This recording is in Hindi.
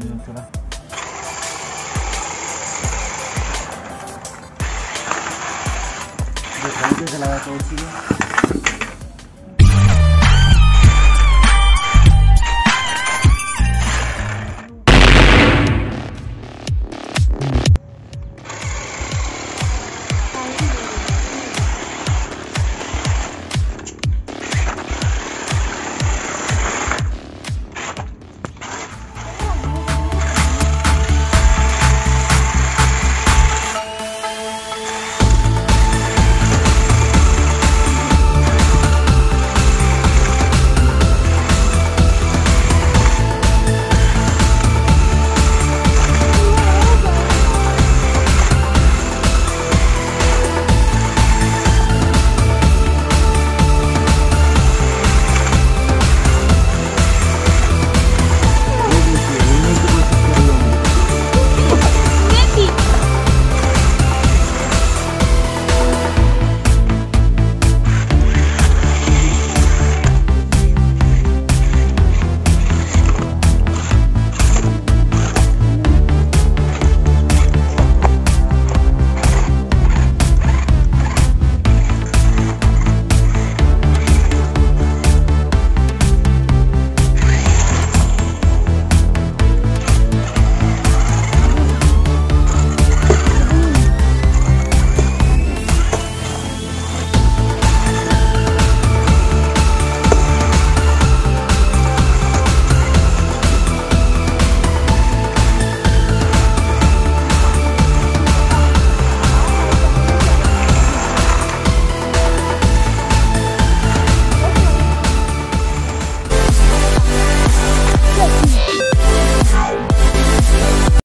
थोड़ा जो घंटे से लगा तो उसी